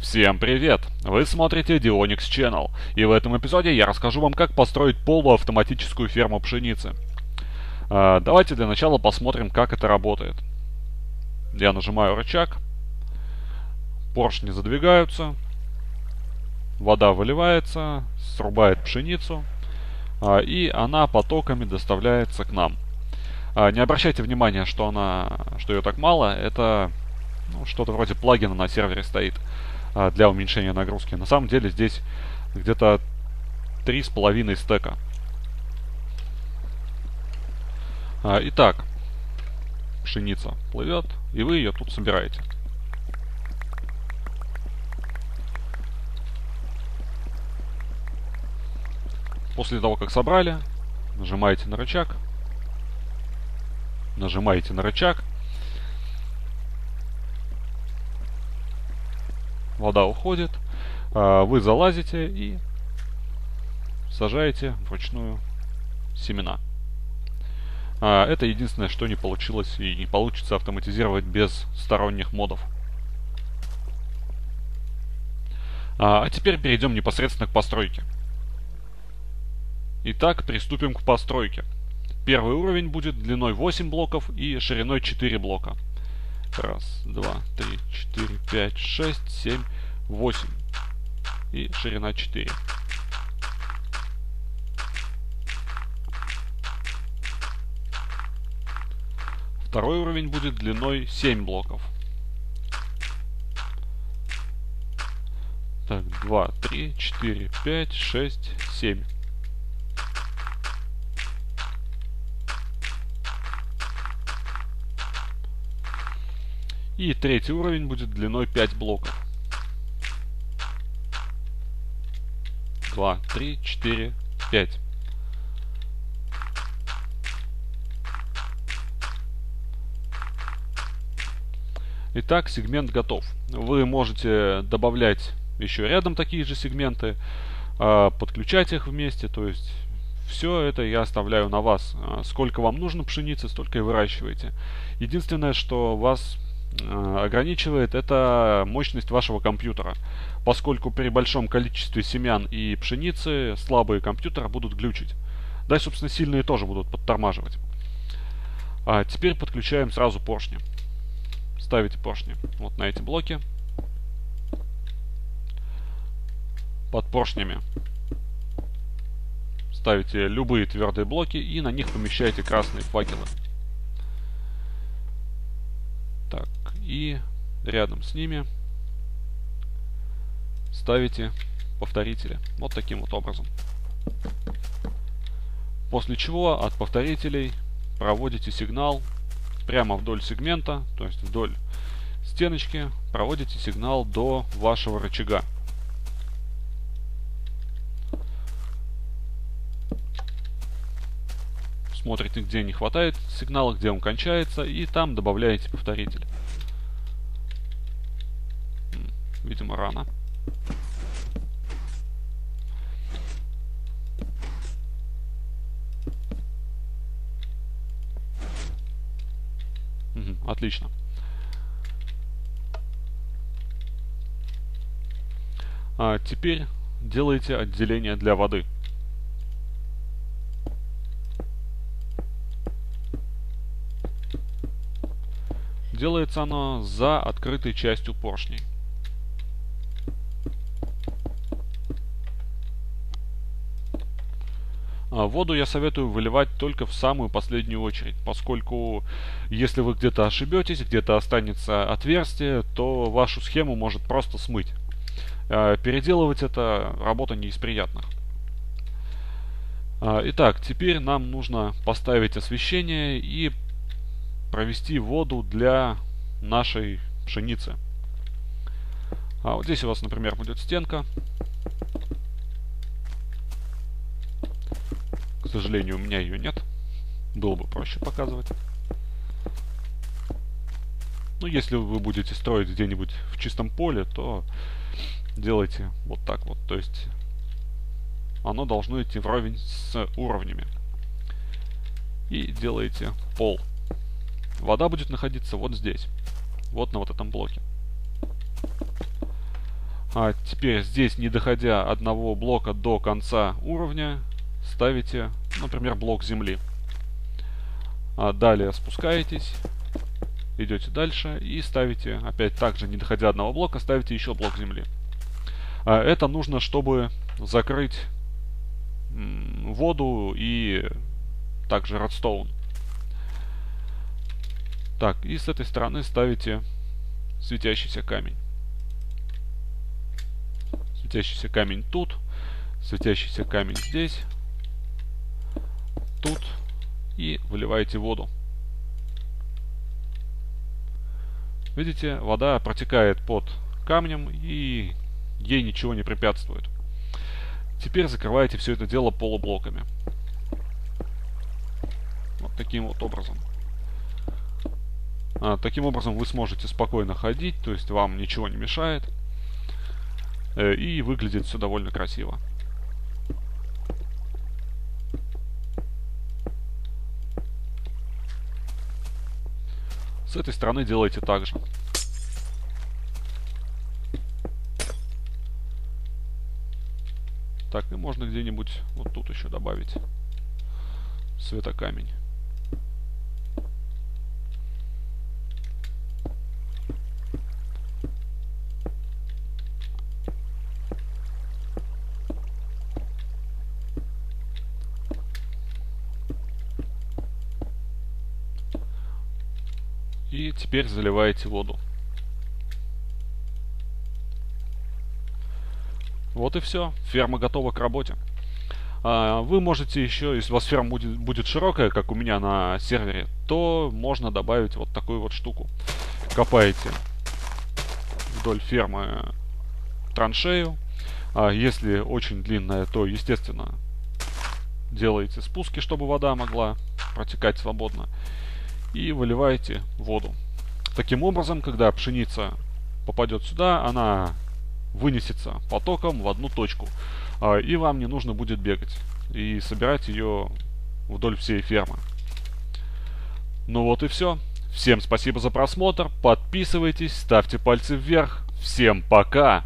Всем привет! Вы смотрите Dionix Channel, и в этом эпизоде я расскажу вам, как построить полуавтоматическую ферму пшеницы. А, давайте для начала посмотрим, как это работает. Я нажимаю рычаг, поршни задвигаются, вода выливается, срубает пшеницу, а, и она потоками доставляется к нам. А, не обращайте внимания, что она, что ее так мало, это ну, что-то вроде плагина на сервере стоит а, для уменьшения нагрузки. На самом деле здесь где-то три с половиной стека. А, итак, пшеница плывет, и вы ее тут собираете. После того, как собрали, нажимаете на рычаг, нажимаете на рычаг, вода уходит, а, вы залазите и сажаете вручную семена. А, это единственное, что не получилось и не получится автоматизировать без сторонних модов. А, а теперь перейдем непосредственно к постройке. Итак, приступим к постройке. Первый уровень будет длиной 8 блоков и шириной 4 блока. Раз, два, три, четыре, пять, шесть, семь, восемь. И ширина 4. Второй уровень будет длиной 7 блоков. Так, 2, 3, 4, 5, 6, 7. И третий уровень будет длиной 5 блоков. 2, 3, 4, 5. Итак, сегмент готов. Вы можете добавлять еще рядом такие же сегменты, а, подключать их вместе, то есть все это я оставляю на вас. А, сколько вам нужно пшеницы, столько и выращиваете. Единственное, что вас ограничивает это мощность вашего компьютера, поскольку при большом количестве семян и пшеницы слабые компьютеры будут глючить. Да и, собственно, сильные тоже будут подтормаживать. А теперь подключаем сразу поршни. Ставите поршни вот на эти блоки. Под поршнями ставите любые твердые блоки и на них помещаете красные факелы. Так, и рядом с ними ставите повторители. Вот таким вот образом. После чего от повторителей проводите сигнал прямо вдоль сегмента, то есть вдоль стеночки, проводите сигнал до вашего рычага. Смотрите, где не хватает сигнала, где он кончается, и там добавляете повторитель. Видимо, рано. Угу, отлично. А теперь делайте отделение для воды. Делается оно за открытой частью поршней. А воду я советую выливать только в самую последнюю очередь, поскольку если вы где-то ошибетесь, где-то останется отверстие, то вашу схему может просто смыть. А переделывать это работа не из приятных. А, итак, теперь нам нужно поставить освещение и провести воду для нашей пшеницы. А вот здесь у вас, например, будет стенка. К сожалению, у меня ее нет. Было бы проще показывать. Ну, если вы будете строить где-нибудь в чистом поле, то делайте вот так вот. То есть оно должно идти вровень с уровнями. И делаете пол. Вода будет находиться вот здесь. Вот на вот этом блоке. А теперь здесь, не доходя одного блока до конца уровня, ставите, например, блок земли. А далее спускаетесь, идете дальше и ставите, опять также не доходя одного блока, ставите еще блок земли. А это нужно, чтобы закрыть воду и также redstone. Так, и с этой стороны ставите светящийся камень. Светящийся камень тут, светящийся камень здесь, тут и выливаете воду. Видите, вода протекает под камнем и ей ничего не препятствует. Теперь закрываете все это дело полублоками. Вот таким вот образом. А, таким образом вы сможете спокойно ходить, то есть вам ничего не мешает. Э, и выглядит все довольно красиво. С этой стороны делайте так же. Так, и можно где-нибудь вот тут еще добавить светокамень. И теперь заливаете воду. Вот и все. Ферма готова к работе. А, вы можете еще, если у вас ферма будет, будет широкая, как у меня на сервере, то можно добавить вот такую вот штуку. Копаете вдоль фермы траншею. А если очень длинная, то, естественно, делаете спуски, чтобы вода могла протекать свободно и выливаете воду. Таким образом, когда пшеница попадет сюда, она вынесется потоком в одну точку. А, и вам не нужно будет бегать и собирать ее вдоль всей фермы. Ну вот и все. Всем спасибо за просмотр, подписывайтесь, ставьте пальцы вверх. Всем пока!